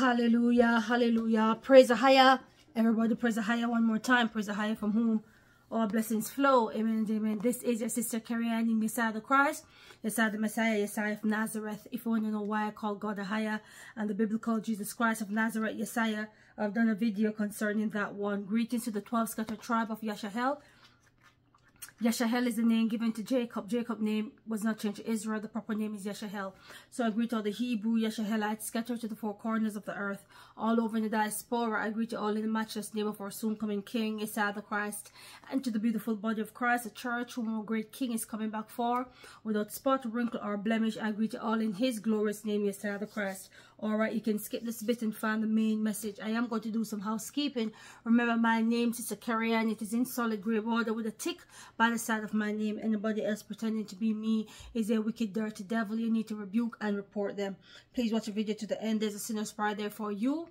Hallelujah, hallelujah. Praise the higher. Everybody praise the higher one more time. Praise the higher from whom all blessings flow. Amen amen. This is your sister Kerry-Ann Messiah the Christ. Messiah the Messiah, Messiah of Nazareth. If you want to know why I call God Ahayah and the biblical Jesus Christ of Nazareth, Messiah, I've done a video concerning that one. Greetings to the 12 scattered tribe of Yashahel. Yashahel is the name given to Jacob. Jacob's name was not changed to Israel. The proper name is Yeshahel. So I greet all the Hebrew Yeshahelites scattered to the four corners of the earth, all over in the diaspora. I greet you all in the matchless name of our soon-coming King, Isaiah the Christ, and to the beautiful body of Christ, the church whom our great King is coming back for, without spot, wrinkle, or blemish. I greet you all in his glorious name, Isaiah the Christ. Alright, you can skip this bit and find the main message. I am going to do some housekeeping. Remember, my name, Sister Kerry-Ann. It is in solid grey border with a tick by the side of my name. Anybody else pretending to be me is a wicked, dirty devil. You need to rebuke and report them. Please watch the video to the end. There's a sinner's prayer there for you.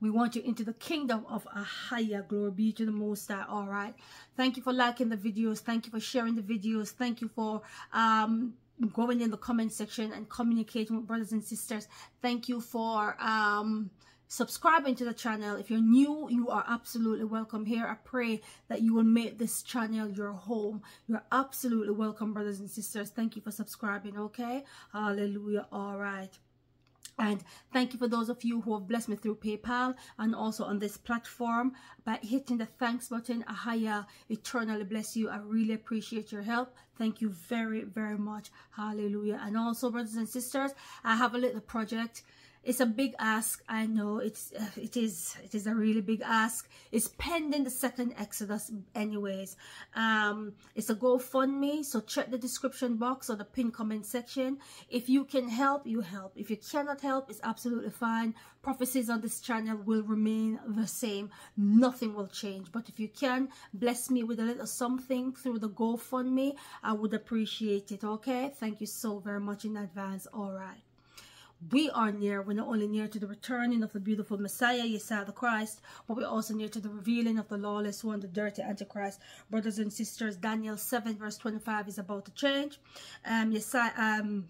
We want you into the kingdom of Ahayah glory be to the most high. All right. Thank you for liking the videos. Thank you for sharing the videos. Thank you for um going in the comment section and communicating with brothers and sisters. Thank you for um subscribing to the channel. If you're new you are absolutely welcome here. I pray that you will make this channel your home. You're absolutely welcome brothers and sisters. Thank you for subscribing okay? Hallelujah. All right and thank you for those of you who have blessed me through PayPal and also on this platform by hitting the thanks button. Ahayah eternally bless you. I really appreciate your help. Thank you very, very much. Hallelujah. And also, brothers and sisters, I have a little project it's a big ask i know. It's uh, it is it is a really big ask. It's pending the second exodus anyways. Um it's a gofundme so check the description box or the pin comment section. If you can help you help. If you cannot help it's absolutely fine. Prophecies on this channel will remain the same. Nothing will change. But if you can bless me with a little something through the gofundme. I would appreciate it okay? Thank you so very much in advance. All right we are near. We're not only near to the returning of the beautiful Messiah, Yeshua the Christ, but we're also near to the revealing of the lawless one, the dirty Antichrist. Brothers and sisters, Daniel 7 verse 25 is about to change. Um, Yeshua, um,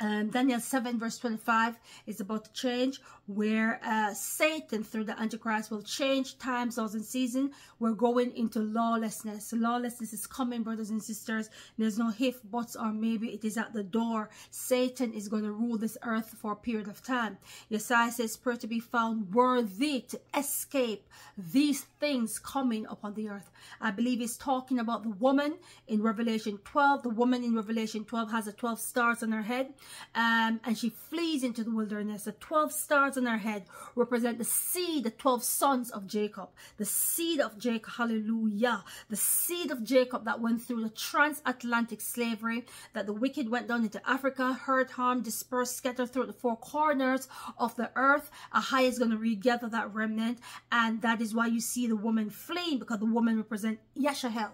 um, Daniel 7 verse 25 is about to change where uh, Satan through the Antichrist will change times, zones, and season. We're going into lawlessness. Lawlessness is coming, brothers and sisters. There's no if, buts, or maybe. It is at the door. Satan is going to rule this earth for a period of time. Yesai says, pray to be found worthy to escape these things coming upon the earth. I believe he's talking about the woman in Revelation 12. The woman in Revelation 12 has the 12 stars on her head um, and she flees into the wilderness. The 12 stars on her head represent the seed, the 12 sons of Jacob. The seed of Jacob, hallelujah. The seed of Jacob that went through the transatlantic slavery, that the wicked went down into Africa, hurt, harm, dispersed, scattered through the four corners of the earth. Ahai is going to regather that remnant. And that is why you see the woman fleeing because the woman represents Yashahel.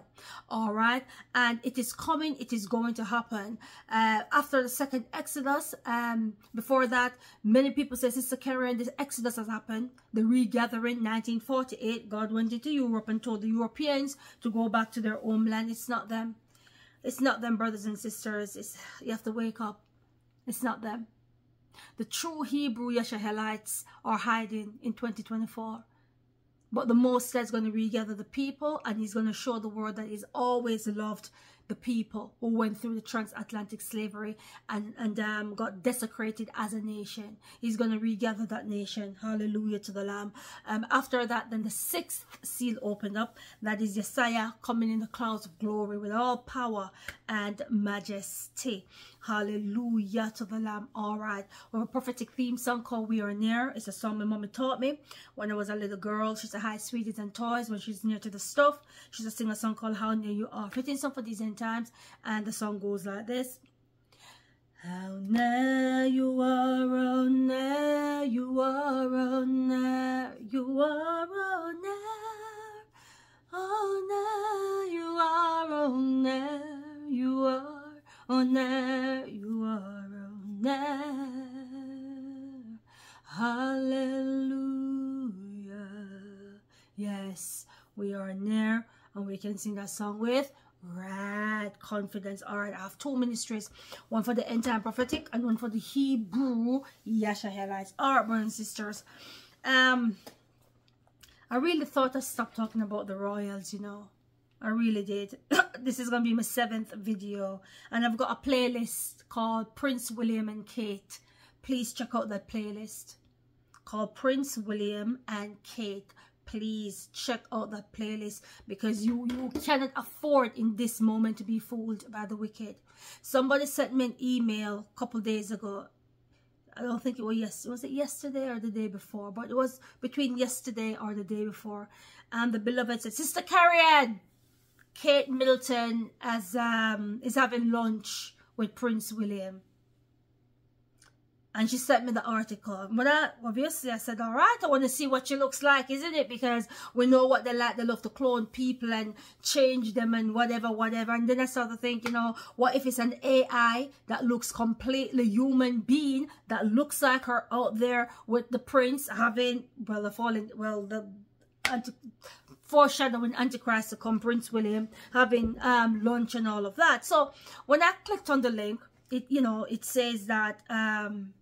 All right. And it is coming. It is going to happen. Uh, after the second Exodus, um, before that, many people say, Sister Karen, this Exodus has happened. The regathering, 1948, God went into Europe and told the Europeans to go back to their homeland. It's not them. It's not them, brothers and sisters. It's, you have to wake up. It's not them. The true Hebrew Yeshahelites are hiding in 2024. But the Most is going to regather the people and he's going to show the world that he's always loved the people who went through the transatlantic slavery and, and um, got desecrated as a nation. He's going to regather that nation. Hallelujah to the Lamb. Um, after that, then the sixth seal opened up. That is Yesiah coming in the clouds of glory with all power and majesty. Hallelujah to the Lamb. All right. We have a prophetic theme song called We Are Near. It's a song my mommy taught me when I was a little girl. She's a high sweeties and toys when she's near to the stuff. She's a sing a song called How Near You Are. Fitting song for these end times. And the song goes like this. How near you are, oh near you are, oh near you are, oh near. Oh near you are, oh near you are. On there you are, on there. Hallelujah. Yes, we are near and we can sing that song with confidence. All right, I have two ministries, one for the end time prophetic and one for the Hebrew Yasha Yashahelites. All right, brothers and sisters. Um, I really thought I stopped talking about the royals, you know. I really did. this is going to be my seventh video. And I've got a playlist called Prince William and Kate. Please check out that playlist called Prince William and Kate please check out that playlist because you you cannot afford in this moment to be fooled by the wicked. Somebody sent me an email a couple days ago. I don't think it was yes was it yesterday or the day before but it was between yesterday or the day before. And the beloved said sister carrie kate middleton as um is having lunch with prince william and she sent me the article. But I, obviously I said, all right, I want to see what she looks like, isn't it? Because we know what they like. They love to clone people and change them and whatever, whatever. And then I started thinking, you know, what if it's an AI that looks completely human being that looks like her out there with the prince having, well, the fallen, well, the anti foreshadowing Antichrist to come, Prince William having um, lunch and all of that. So when I clicked on the link, it, you know, it says that, um,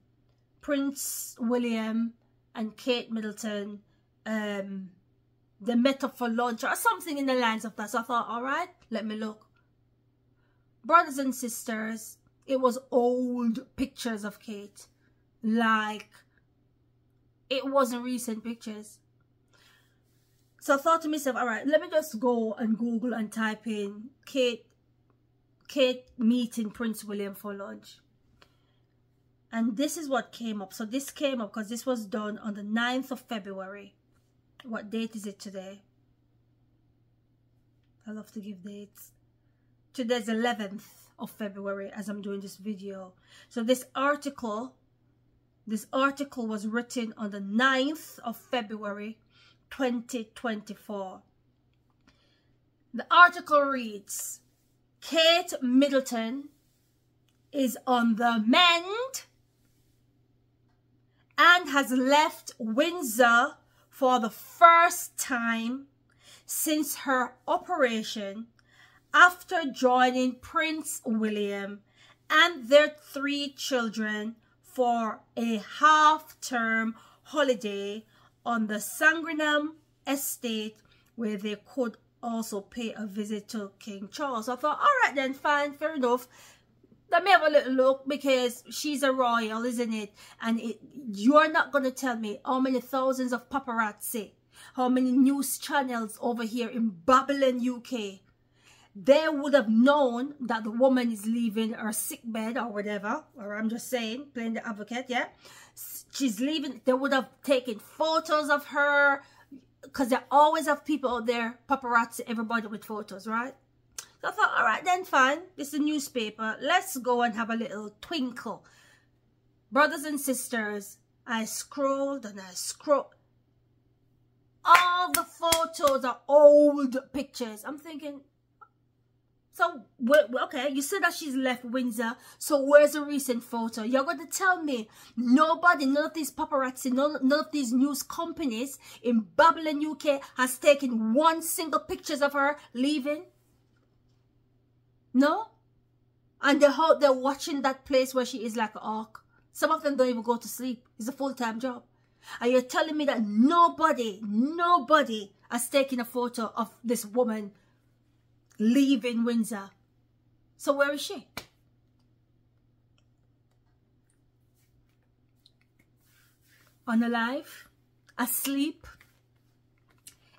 Prince William and Kate Middleton, um, they met for or something in the lines of that. So I thought, all right, let me look. Brothers and sisters, it was old pictures of Kate. Like, it wasn't recent pictures. So I thought to myself, all right, let me just go and Google and type in Kate, Kate meeting Prince William for lunch and this is what came up. So this came up because this was done on the 9th of February. What date is it today? I love to give dates. Today's 11th of February as I'm doing this video. So this article this article was written on the 9th of February 2024 the article reads Kate Middleton is on the mend and has left Windsor for the first time since her operation after joining Prince William and their three children for a half-term holiday on the Sandringham estate where they could also pay a visit to King Charles. I thought, all right then, fine, fair enough let me have a little look because she's a royal, isn't it? And it, you're not going to tell me how many thousands of paparazzi, how many news channels over here in Babylon, UK, they would have known that the woman is leaving her sick bed or whatever, or I'm just saying, playing the advocate, yeah? She's leaving, they would have taken photos of her, because they always have people out there, paparazzi, everybody with photos, right? So I thought, all right, then fine. This is a newspaper. Let's go and have a little twinkle. Brothers and sisters, I scrolled and I scrolled. All the photos are old pictures. I'm thinking, so, okay, you said that she's left Windsor. So, where's the recent photo? You're going to tell me nobody, none of these paparazzi, none, none of these news companies in Babylon, UK has taken one single pictures of her leaving? No? And they hope they're watching that place where she is like an ark. Some of them don't even go to sleep. It's a full-time job. And you're telling me that nobody, nobody has taken a photo of this woman leaving Windsor. So where is she? Unalive? Asleep?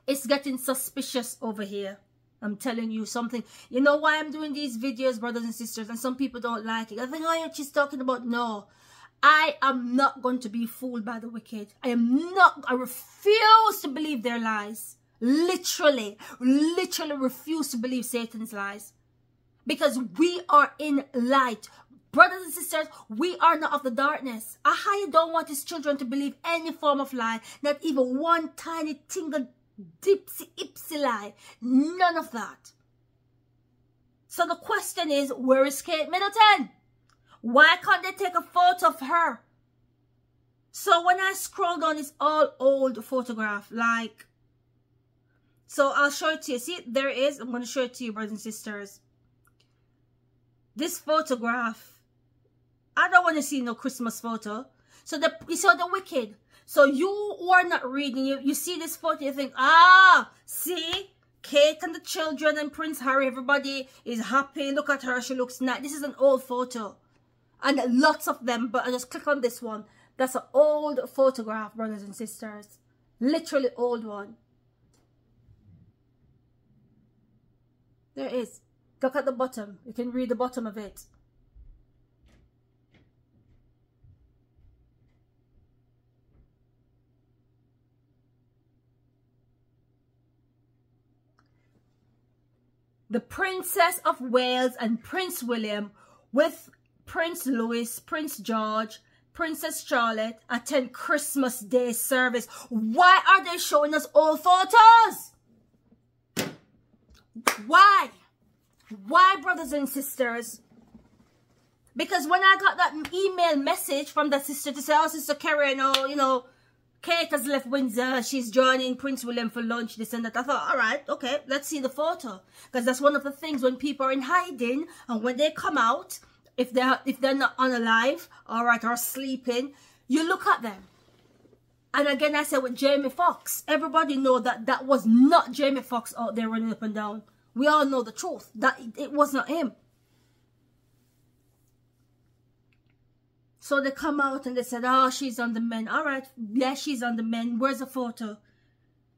It's getting suspicious over here. I'm telling you something. You know why I'm doing these videos, brothers and sisters, and some people don't like it. I think, oh, she's talking about, no. I am not going to be fooled by the wicked. I am not, I refuse to believe their lies. Literally, literally refuse to believe Satan's lies. Because we are in light. Brothers and sisters, we are not of the darkness. Ahai don't want his children to believe any form of lie, not even one tiny tingle dipsy ipsy. None of that. So the question is, where is Kate Middleton? Why can't they take a photo of her? So when I scroll down, it's all old photograph. Like, so I'll show it to you. See, there is. I'm going to show it to you, brothers and sisters. this photograph, I don't want to see no Christmas photo. So the you saw the wicked. So you are not reading, you, you see this photo, you think, ah, see? Kate and the children and Prince Harry, everybody is happy. Look at her, she looks nice. This is an old photo. And lots of them, but I just click on this one. That's an old photograph, brothers and sisters. Literally old one. There is. Look at the bottom. You can read the bottom of it. The Princess of Wales and Prince William with Prince Louis, Prince George, Princess Charlotte attend Christmas Day service. Why are they showing us all photos? Why? Why, brothers and sisters? Because when I got that email message from the sister to say, oh, Sister Karen, oh, you know, Kate has left Windsor. She's joining Prince William for lunch, this and that. I thought, all right, okay, let's see the photo. Because that's one of the things when people are in hiding and when they come out, if they're, if they're not unalive, all right, or sleeping, you look at them. And again, I said with Jamie Foxx, everybody know that that was not Jamie Foxx out there running up and down. We all know the truth, that it was not him. So they come out and they said, oh, she's on the men. All right, yeah, she's on the men. Where's the photo?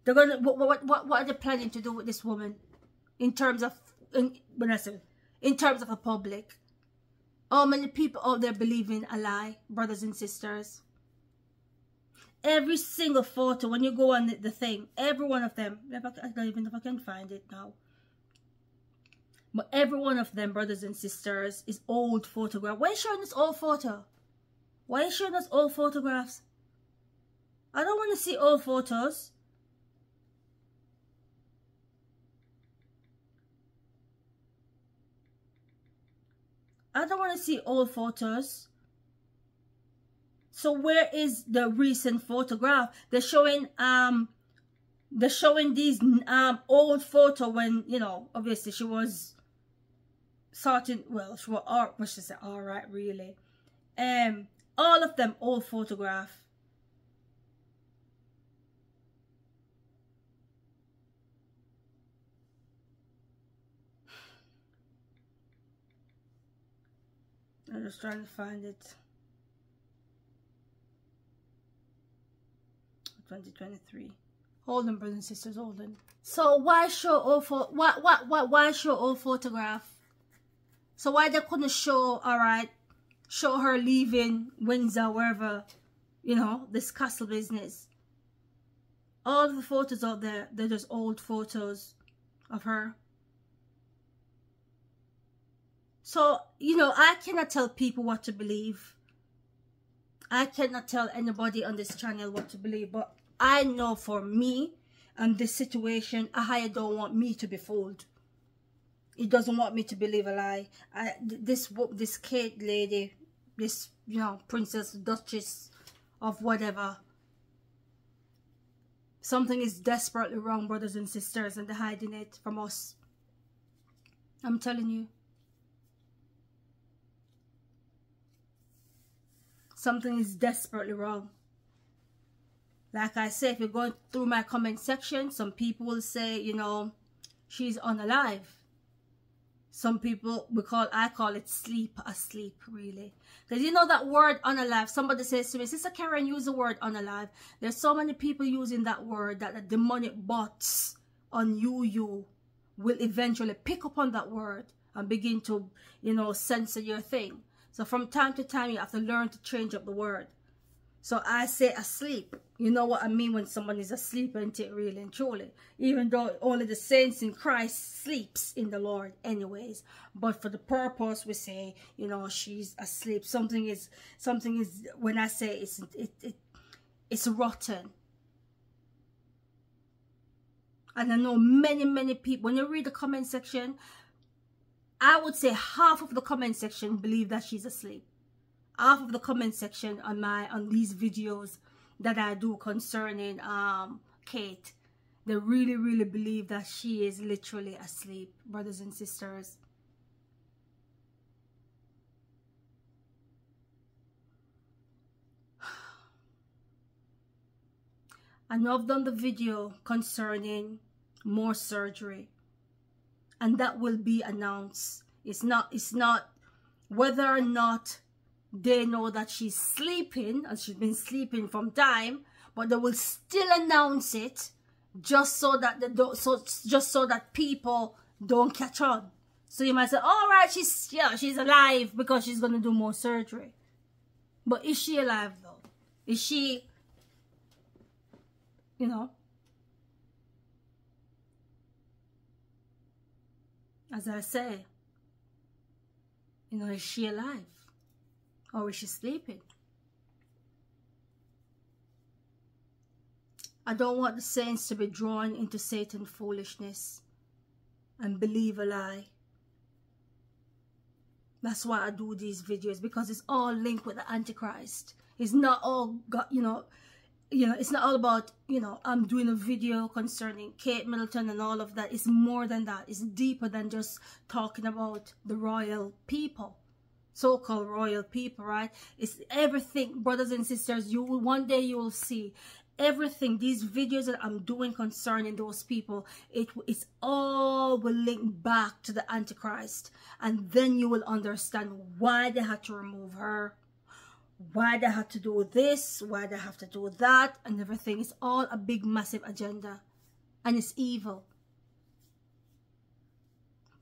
They're going to, what, what, what, what are they planning to do with this woman? In terms of, in, when I say, in terms of the public. How many people out there believing a lie, brothers and sisters? Every single photo, when you go on the, the thing, every one of them, I don't even know if I can find it now. But every one of them, brothers and sisters, is old photograph. Why showing this old photo? Why are you showing us all photographs? I don't want to see old photos. I don't want to see old photos. So where is the recent photograph? They're showing um they're showing these um old photo when, you know, obviously she was starting well, she was art what should say alright really. Um all of them all photograph. I'm just trying to find it. 2023 hold on brothers and sisters hold on. So why show all for what what what why show all photograph? So why they couldn't show all right show her leaving Windsor, wherever, you know, this castle business. All the photos out there, they're just old photos of her. So, you know, I cannot tell people what to believe. I cannot tell anybody on this channel what to believe. But I know for me and this situation, I don't want me to be fooled. He doesn't want me to believe a lie. I, this this Kate lady, this, you know, princess, duchess of whatever. Something is desperately wrong, brothers and sisters, and they're hiding it from us. I'm telling you. Something is desperately wrong. Like I said, if you're going through my comment section, some people will say, you know, she's unalive. Some people, we call, I call it sleep asleep, really. Because you know that word unalive, somebody says to me, Sister Karen, use the word unalive. There's so many people using that word that the demonic bots on you, you will eventually pick up on that word and begin to, you know, censor your thing. So from time to time, you have to learn to change up the word. So I say asleep. You know what I mean when someone is asleep, ain't it really and truly? Even though only the saints in Christ sleeps in the Lord anyways. But for the purpose we say, you know, she's asleep. Something is, something is, when I say it's, it, it, it's rotten. And I know many, many people, when you read the comment section, I would say half of the comment section believe that she's asleep half of the comment section on my on these videos that I do concerning um Kate. They really, really believe that she is literally asleep, brothers and sisters. I know I've done the video concerning more surgery and that will be announced. It's not, it's not whether or not they know that she's sleeping and she's been sleeping from time, but they will still announce it just so that the so just so that people don't catch on. So you might say, all right, she's yeah, she's alive because she's gonna do more surgery. But is she alive though? Is she, you know? As I say, you know, is she alive? Or is she sleeping? I don't want the saints to be drawn into Satan foolishness and believe a lie. That's why I do these videos because it's all linked with the Antichrist. It's not all got, you know, you know, it's not all about, you know, I'm doing a video concerning Kate Middleton and all of that. It's more than that. It's deeper than just talking about the royal people, so-called royal people, right? It's everything, brothers and sisters. You will, one day you will see everything these videos that i'm doing concerning those people it is all will link back to the antichrist and then you will understand why they had to remove her why they had to do this why they have to do that and everything it's all a big massive agenda and it's evil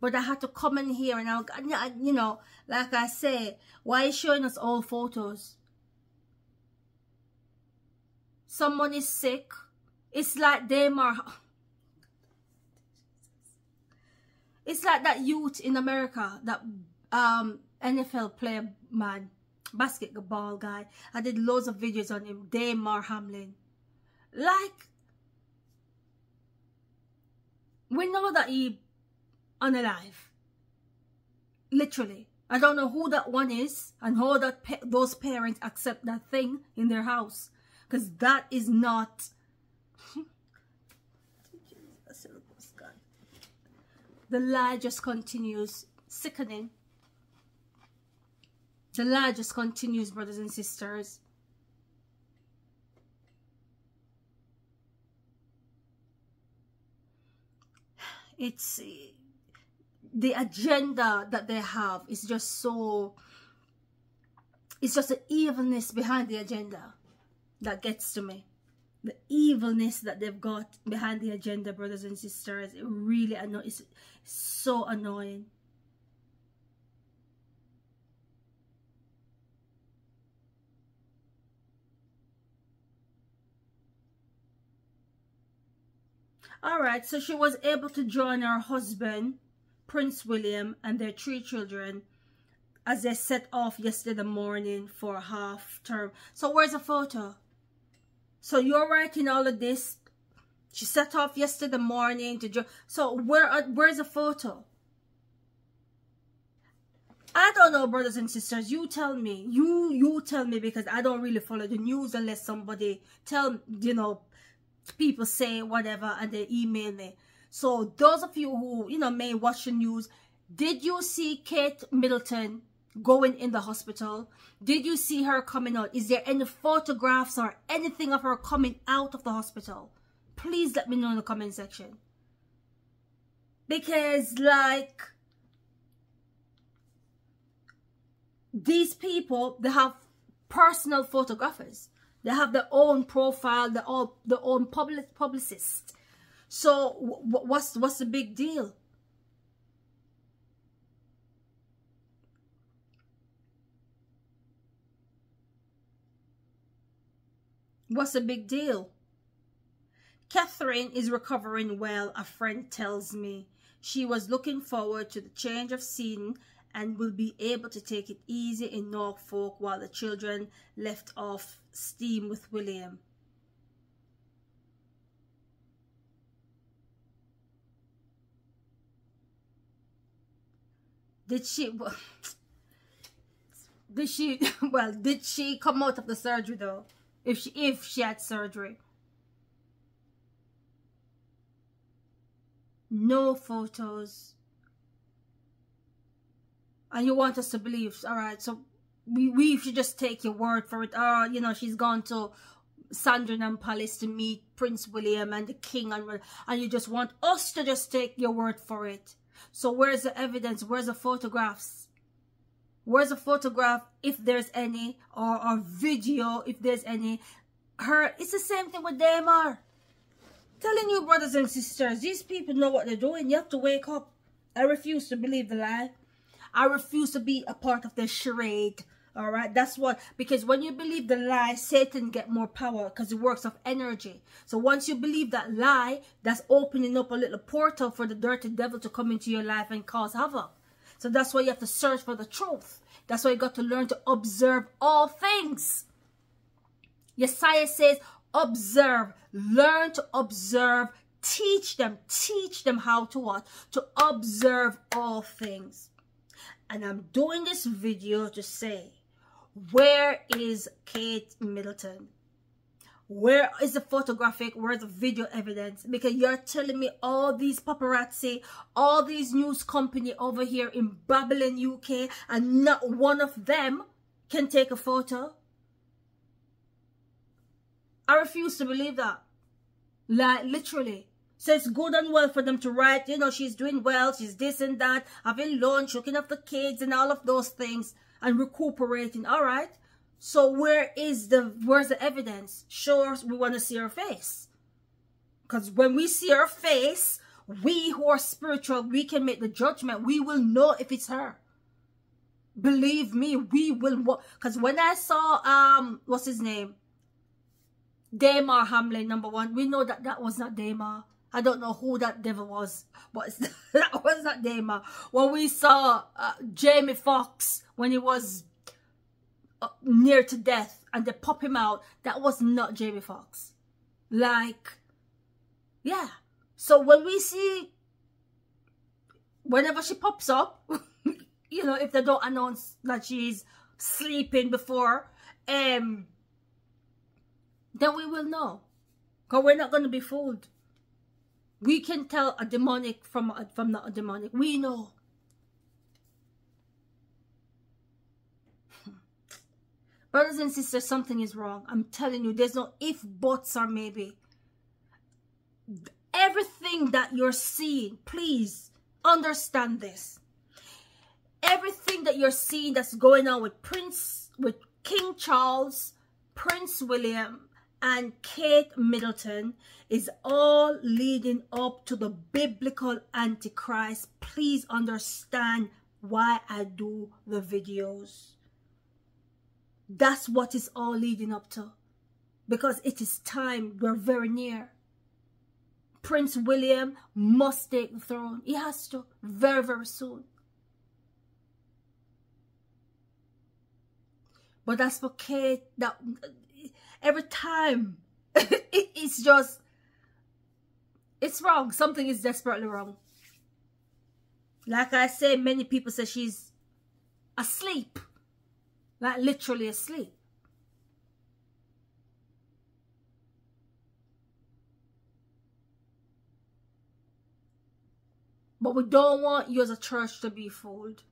but I had to come in here and I, you know, like I say, why is showing us all photos? someone is sick, it's like them are... It's like that youth in America, that um, NFL player man, basketball guy. I did loads of videos on him, Damar Hamlin. Like, we know that he unalive. Literally. I don't know who that one is and how that those parents accept that thing in their house because that is not the lie just continues sickening the lie just continues brothers and sisters it's the agenda that they have is just so it's just the evilness behind the agenda that gets to me. The evilness that they've got behind the agenda, brothers and sisters, it really annoys. It's so annoying. Alright, so she was able to join her husband, Prince William, and their three children as they set off yesterday morning for half term. So where's the photo? So you're writing all of this. She set off yesterday morning to do. So where uh, where's the photo? I don't know, brothers and sisters. You tell me. You you tell me because I don't really follow the news unless somebody tell you know people say whatever and they email me. So those of you who you know may watch the news, did you see Kate Middleton going in the hospital? Did you see her coming out? Is there any photographs or anything of her coming out of the hospital? Please let me know in the comment section. Because like these people, they have personal photographers. They have their own profile, their own, their own public publicist. So what's what's the big deal? What's the big deal? Catherine is recovering well, a friend tells me. She was looking forward to the change of scene and will be able to take it easy in Norfolk while the children left off steam with William. Did she... Did she... Well, did she come out of the surgery though? if she if she had surgery. No photos. And you want us to believe, all right, so we, we should just take your word for it. Or, you know, she's gone to Sandringham and Palace to meet Prince William and the King and, and you just want us to just take your word for it. So where's the evidence? Where's the photographs? Where's the photograph, if there's any, or, or video, if there's any? Her, it's the same thing with Damar. Telling you, brothers and sisters, these people know what they're doing. You have to wake up. I refuse to believe the lie. I refuse to be a part of the charade. All right, that's what, because when you believe the lie, Satan get more power because it works of energy. So once you believe that lie, that's opening up a little portal for the dirty devil to come into your life and cause havoc. So that's why you have to search for the truth. That's why you got to learn to observe all things. Yesiah says, observe, learn to observe, teach them, teach them how to what? To observe all things. And I'm doing this video to say, where is Kate Middleton? Where is the photographic, where's the video evidence? Because you're telling me all these paparazzi, all these news company over here in Babylon, UK, and not one of them can take a photo? I refuse to believe that. Like, literally. So it's good and well for them to write, you know, she's doing well, she's this and that, having lunch, looking after kids and all of those things and recuperating. All right. So where is the, where's the evidence? Sure, we want to see her face. Because when we see her face, we who are spiritual, we can make the judgment. We will know if it's her. Believe me, we will. Because when I saw, um, what's his name? Damar Hamlin, number one. We know that that was not Damar. I don't know who that devil was, but that was not Damar. When we saw uh, Jamie Foxx when he was uh, near to death, and they pop him out, that was not Jamie Foxx. Like, yeah. So when we see, whenever she pops up, you know, if they don't announce that she's sleeping before, um, then we will know. Because we're not going to be fooled. We can tell a demonic from, a, from a demonic. We know. Brothers and sisters, something is wrong. I'm telling you, there's no if, buts, or maybe. Everything that you're seeing, please understand this. Everything that you're seeing that's going on with Prince, with King Charles, Prince William, and Kate Middleton is all leading up to the biblical Antichrist. Please understand why I do the videos. That's what is all leading up to. Because it is time. We're very near. Prince William must take the throne. He has to. Very, very soon. But that's for Kate. That every time. it, it's just, it's wrong. Something is desperately wrong. Like I say, many people say she's asleep. Like literally asleep. But we don't want you as a church to be fooled.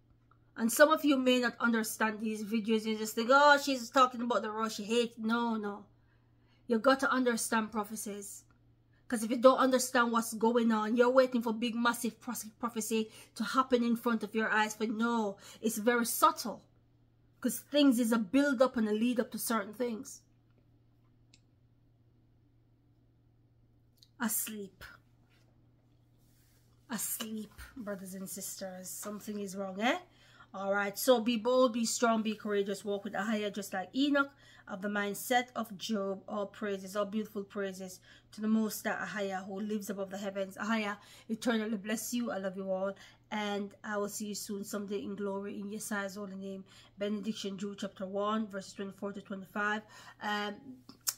And some of you may not understand these videos. You just think, oh, she's talking about the rush. She hates. No, no. You got to understand prophecies. Because if you don't understand what's going on, you're waiting for big, massive prophecy to happen in front of your eyes. But no, it's very subtle. Because things is a build up and a lead up to certain things. Asleep. Asleep, brothers and sisters. Something is wrong, eh? All right, so be bold, be strong, be courageous, walk with Ahayah just like Enoch of the mindset of Job. All praises, all beautiful praises to the Most Ahayah who lives above the heavens. Ahayah, eternally bless you. I love you all. And I will see you soon someday in glory in Yesaiah's holy name. Benediction, Jude chapter 1, verses 24 to 25. Um,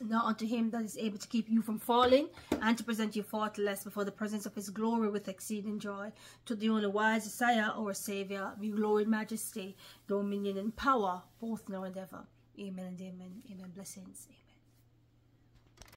now unto him that is able to keep you from falling and to present you faultless before the presence of his glory with exceeding joy. To the only wise Messiah, our Savior, be glory and majesty, dominion and power, both now and ever. Amen and amen. Amen. Blessings.